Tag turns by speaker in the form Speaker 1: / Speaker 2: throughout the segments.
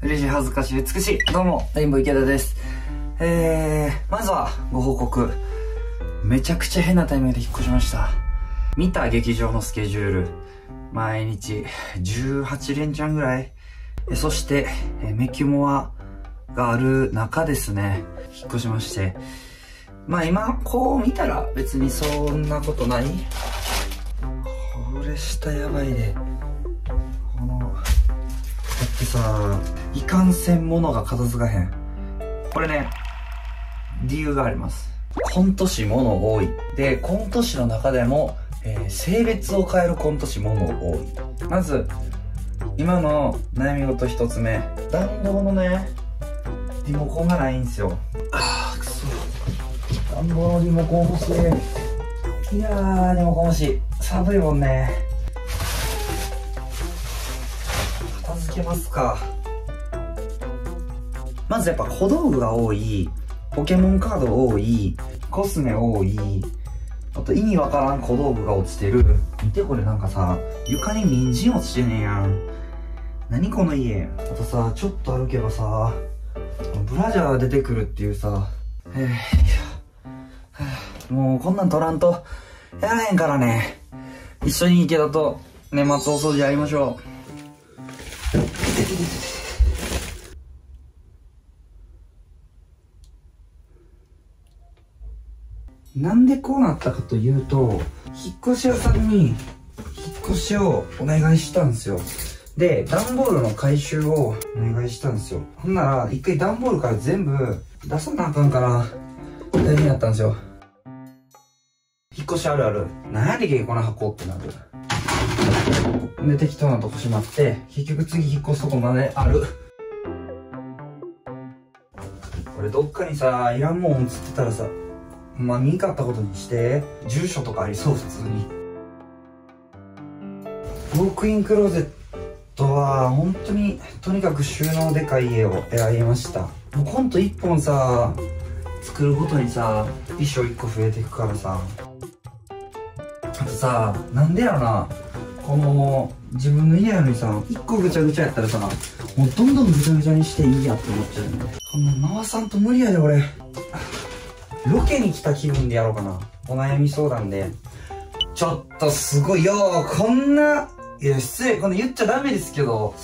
Speaker 1: 嬉しい、恥ずかしい、美しい。どうも、レインボー池田です。えー、まずは、ご報告。めちゃくちゃ変なタイミングで引っ越しました。見た劇場のスケジュール。毎日、18連チャンぐらい。えそして、えメキモアがある中ですね、引っ越しまして。まあ今、こう見たら別にそんなことない。これ下やばいで。この、だってさ、いかんせんものが片付かへん。これね、理由があります。コント師もの多い。で、コント師の中でも、えー性別を変えるコント師もの多い。まず、今の悩み事一つ目。暖房のね、リモコンがないんですよ。あー、くそ。暖房のリモコン欲しい。いやー、リモコン欲しい。寒いもんね。片付けますか？まずやっぱ小道具が多い、ポケモンカード多い、コスメ多い、あと意味わからん小道具が落ちてる。見てこれなんかさ、床に人参落ちてねんやん。何この家？あとさ、ちょっと歩けばさ、ブラジャー出てくるっていうさ、えー、いや、はあもうこんなん取らんと、やらへんからね。一緒に池田と年末大掃除やりましょう。なんでこうなったかというと、引っ越し屋さんに、引っ越しをお願いしたんですよ。で、段ボールの回収をお願いしたんですよ。ほんなら、一回段ボールから全部出さなあかんから、大変やったんですよ。引っ越しあるある。なんやでけこの箱ってなる。で、適当なとこしまって、結局次引っ越すとこまである。これどっかにさ、いらんもん映ってたらさ、まあ見かったことにして、住所とかありそう、普通に。ウォークインクローゼットは、本当に、とにかく収納でかい家を選びました。もうコント1本さ、作るごとにさ、衣装1個増えていくからさ。あとさ、なんでやろな、この、自分の家やのにさ、1個ぐちゃぐちゃやったらさ、もうどんどんぐちゃぐちゃにしていいやって思っちゃうよね。こんな回さんと無理やで、俺。ロケに来た気分でやろうかな。お悩み相談で。ちょっとすごいよー、こんな、いや、失礼、こんな言っちゃダメですけど、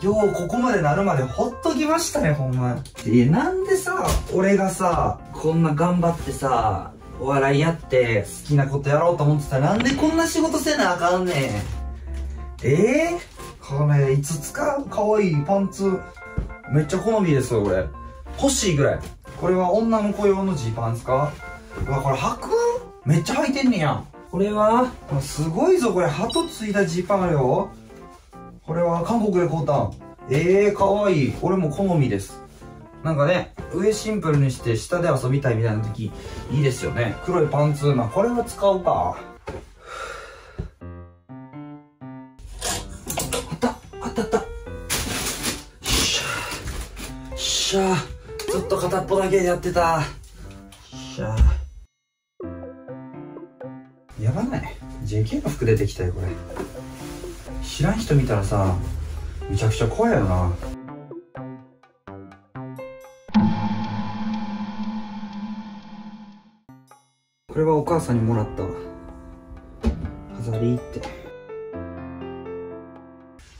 Speaker 1: よう、ここまでなるまでほっときましたね、ほんま。いや、なんでさ、俺がさ、こんな頑張ってさ、お笑いやって、好きなことやろうと思ってたら、なんでこんな仕事せなあかんねん。ええこれ、いつ使う？かわいいパンツ。めっちゃ好みですよ、これ。欲しいぐらい。これは女の子用のジーパンですか？うわ、これ履く？めっちゃ履いてんねや。これは、すごいぞ、これ、鳩ついたジーパンあるよ。これは韓国で買うたん。ええー、かわいい。俺も好みです。なんかね、上シンプルにして下で遊びたいみたいな時、いいですよね。黒いパンツ。まあ、これは使うか。あった、あったあった。よっしゃ。よっしゃ。ずっと片っぽだけやってた。しゃ。やばない ?JK の服出てきたよ、これ。知らん人見たらさ、めちゃくちゃ怖いよな。これはお母さんにもらった。飾りって。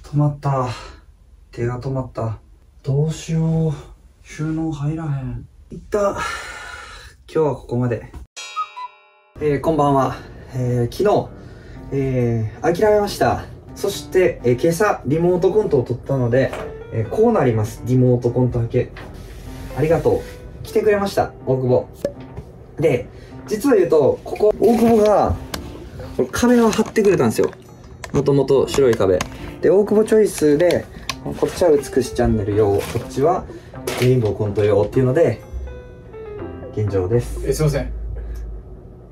Speaker 1: 止まった。手が止まった。どうしよう。収納入らへん。いった。今日はここまで。えー、こんばんは。えー、昨日、えー、諦めました。そして、えー今朝、リモートコントを撮ったので、えーこうなります。リモートコントだけ。ありがとう。来てくれました、大久保。で、実は言うと、ここ、大久保が、壁を貼ってくれたんですよ。もともと白い壁。で、大久保チョイスで、こっちは美しチャンネル用、こっちはレインボーコント用っていうので、現状です。
Speaker 2: えすいません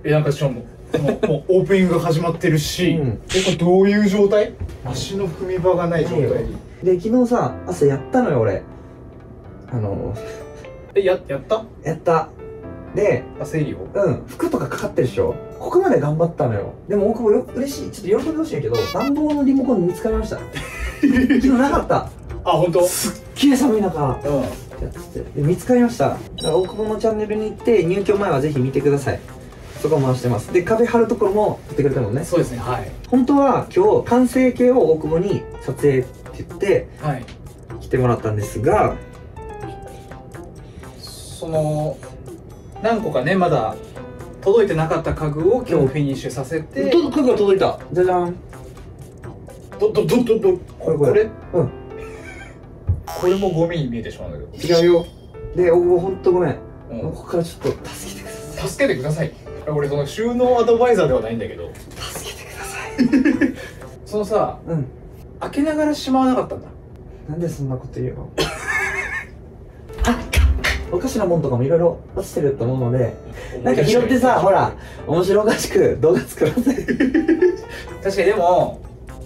Speaker 2: えなんかしかももうもうオープニングが始まってるし、
Speaker 1: うん
Speaker 2: えこれどういう状態？足の踏み場がない状態
Speaker 1: で、昨日さ、朝やったのよ、俺。あの、
Speaker 2: えややった？
Speaker 1: やった。で、
Speaker 2: あ生理を？
Speaker 1: うん、服とかかかってるでしょここまで頑張ったのよ。でも大久保よ、嬉しい。ちょっと喜んでほしいけど、暖房のリモコン見つかりました。昨日なかった。
Speaker 2: あ本当？
Speaker 1: すっげえ寒い中。
Speaker 2: うん。
Speaker 1: やっててで見つかりました。大久保のチャンネルに行って入居前はぜひ見てください。そこ回してます。で壁貼るところも撮ってくれたもんね。
Speaker 2: そうですねはい。
Speaker 1: 本当は今日完成形を大久保に撮影って言って
Speaker 2: はい。
Speaker 1: 来てもらったんですが
Speaker 2: その何個かねまだ届いてなかった家具を今日フィニッシュさせて、
Speaker 1: と家具が届いた。じゃじゃん
Speaker 2: どどどどど
Speaker 1: これこれ。うん。
Speaker 2: これもゴミに見えてしまうんだけ
Speaker 1: 違うよ。で大久保ほんとごめん。
Speaker 2: ど、うん。
Speaker 1: ここからちょっと助けてください。
Speaker 2: 助けてください。俺その収納アドバイザーではないんだけど。
Speaker 1: 助けてください。
Speaker 2: そのさ
Speaker 1: うん。
Speaker 2: 開けながらしまわなかったんだ。
Speaker 1: なんでそんなこと言うの？あおかしなもんとかもいろいろ落ちてると思うのでなんか拾ってさほら面白おかしく動画作らせ
Speaker 2: 確かにでも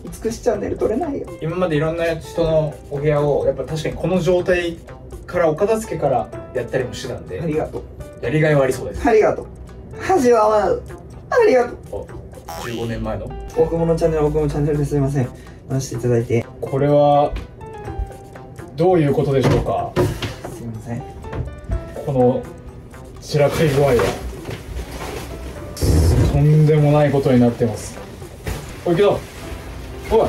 Speaker 1: 美しチャンネル撮れないよ。
Speaker 2: 今までいろんな人のお部屋をやっぱ確かにこの状態からお片付けからやったりもしてたんで
Speaker 1: ありがとう。
Speaker 2: やりがいはありそうです。
Speaker 1: ありがとう。恥は合うありがとう。
Speaker 2: 15年前の？
Speaker 1: 大久保のチャンネル大久保のチャンネルですいません。回していただいて。
Speaker 2: これはどういうことでしょうか？
Speaker 1: すいません。
Speaker 2: この散らかり具合は。とんでもないことになってます。おいけどおい。う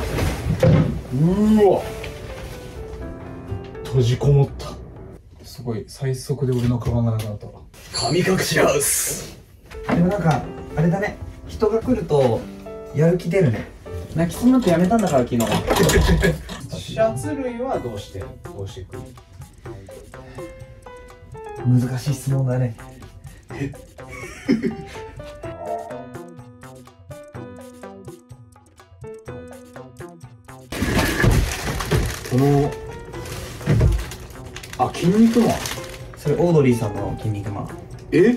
Speaker 2: ーわ。閉じこもった。すごい最速で俺のカバンがなくなった。わ神隠しハウス。
Speaker 1: でもなんかあれだね。人が来るとやる気出るね。泣きそうになってやめたんだから昨日。
Speaker 2: シャツ類はどうしてどうしていく
Speaker 1: 難しい質問だね
Speaker 2: このあ筋肉マン。
Speaker 1: それオードリーさんの「筋肉マン」
Speaker 2: ええ？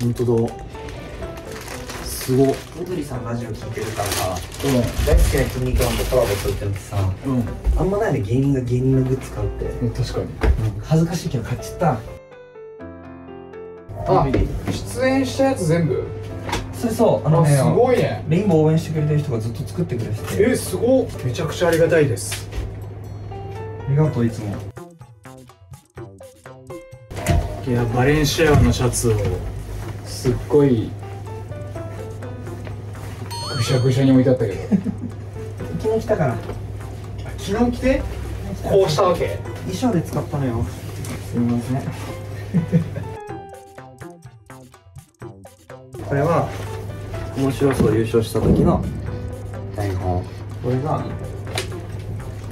Speaker 2: 本当だ。すご。っ
Speaker 1: オードリーさんラジオ聞いてるからさ。
Speaker 2: う
Speaker 1: 大好きな筋肉マンとコラボするってのってさ
Speaker 2: んうん。
Speaker 1: あんまないね芸人が芸人のグッズ買うって、
Speaker 2: うん確かに。
Speaker 1: 恥ずかしいけど買っちゃった。
Speaker 2: あ出演したやつ全部？
Speaker 1: それそうあのね
Speaker 2: あすごいね。
Speaker 1: レインボー応援してくれてる人がずっと作ってくれてて。
Speaker 2: えすご。っめちゃくちゃありがたいです。
Speaker 1: ありがとういつも。
Speaker 2: いやバレンシアガのシャツをすっごいぐしゃぐしゃに置いてあったけど。
Speaker 1: 昨日来たから
Speaker 2: 昨日着て？こうしたわけ。
Speaker 1: 衣装で使ったのよ。すみません。これは面白そう優勝した時の台本。これが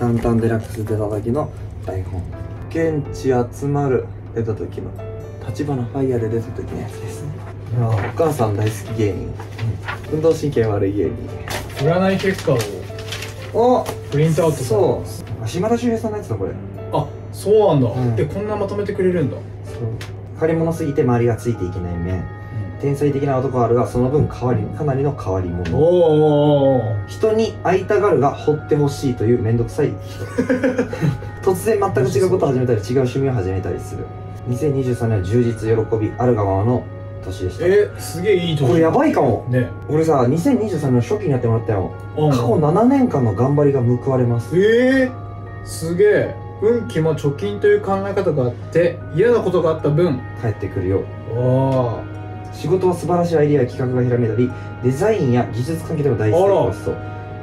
Speaker 1: ダウンタウンデラックス出た時の台本。現地集まる。出た時の立花ファイヤーで出た時のやつですね。お母さん大好き芸人。運動神経悪い芸人。
Speaker 2: 占い結果を。
Speaker 1: お
Speaker 2: プリントアウトさ
Speaker 1: そう。島田秀平さんのやつだこれ。
Speaker 2: あそうなんだ、
Speaker 1: うん。
Speaker 2: えこんなまとめてくれるんだ。
Speaker 1: そう。借り物すぎて周りがついていけない面天才的な男あるがその分変わりかなりの変わり
Speaker 2: お
Speaker 1: 者。
Speaker 2: おおお
Speaker 1: 人に会いたがるが掘ってほしいという面倒くさい人。突然全く違うことを始めたり違う趣味を始めたりする。2023年は充実喜びあるがままの年でした。
Speaker 2: えすげえいいと
Speaker 1: これやばいかも。
Speaker 2: ね。
Speaker 1: 俺さ2023年の初期にやってもらったよ。
Speaker 2: うん。
Speaker 1: 過去7年間の頑張りが報われます。
Speaker 2: えー、すげえ。運気も貯金という考え方があって嫌なことがあった分
Speaker 1: 帰ってくるよ。
Speaker 2: あ
Speaker 1: 仕事は素晴らしいアイデアや企画がひらめいたりデザインや技術関係でも大成功しそう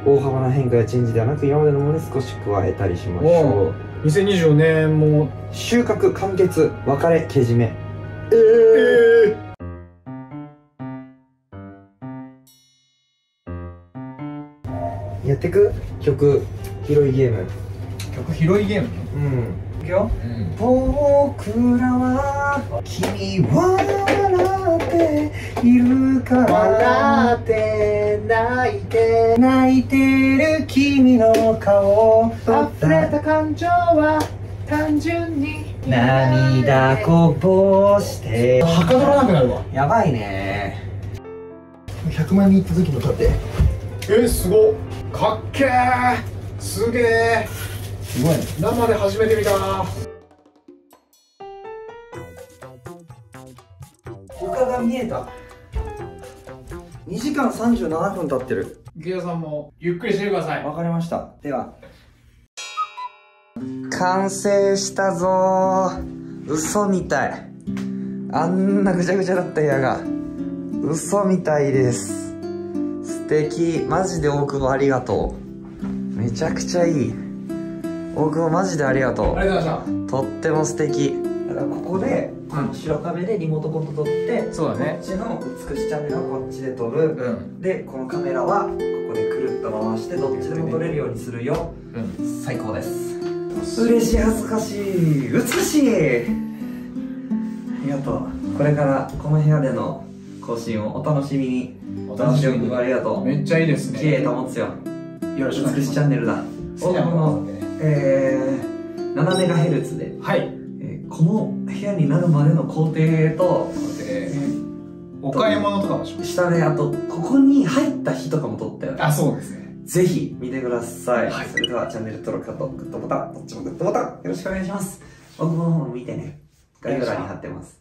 Speaker 1: 大幅な変化やチェンジではなく今までのものに少し加えたりしましょう。
Speaker 2: あ2024年も
Speaker 1: 収穫完結別れけじめ。え
Speaker 2: えー、
Speaker 1: やってく？曲広いゲーム。
Speaker 2: 曲広いゲーム
Speaker 1: うん。いくよ。
Speaker 2: うん
Speaker 1: 僕らは君は笑っているから
Speaker 2: って。泣いて
Speaker 1: 泣いてる君の顔。
Speaker 2: 溢れた感情は単純に
Speaker 1: 涙こぼして。
Speaker 2: はかどらなくなるわ。
Speaker 1: やばいね。100万人行った時の盾
Speaker 2: えー、すごっ。かっけー。すげえ
Speaker 1: すごい。ね
Speaker 2: 生で初めて見た。
Speaker 1: 床が見えた。2時間37分経ってる。
Speaker 2: 池田さんもゆっくりしてください。
Speaker 1: わかりました。では。完成したぞ。嘘みたい。あんなぐちゃぐちゃだった部屋が。嘘みたいです。素敵。マジで大久保ありがとう。めちゃくちゃいい大久保マジでありがと
Speaker 2: ありがとうございま
Speaker 1: うとっても素敵。だからここで、
Speaker 2: うん。
Speaker 1: 白壁でリモートコント撮って
Speaker 2: そうだね。
Speaker 1: こっちの美しいチャンネルはこっちで撮る、
Speaker 2: したうん。
Speaker 1: でこのカメラはここでくるっと回してどっちでも撮れるようにするよ。
Speaker 2: うん。
Speaker 1: 最高です。嬉しい恥ずかしい。美しいありがとう。これからこの部屋での更新をお楽しみに。
Speaker 2: お楽しみに。
Speaker 1: ありがとう。
Speaker 2: めっちゃいいですね。
Speaker 1: 綺麗保つよ。
Speaker 2: よろしくお願い
Speaker 1: 美し
Speaker 2: ます。
Speaker 1: チャンネルだ。
Speaker 2: 好きなもの
Speaker 1: えー、7メガヘルツで、
Speaker 2: はい。
Speaker 1: えーこの部屋になるまでの工程と、
Speaker 2: でお買い物とかもしまし
Speaker 1: 下であとここに入った日とかも撮ったよね
Speaker 2: たあそうですね。
Speaker 1: ぜひ見てください、
Speaker 2: はい。
Speaker 1: それではチャンネル登録とグッドボタンどっちもグッドボタンよろしくお願いします。僕も見てね。概要欄に貼ってます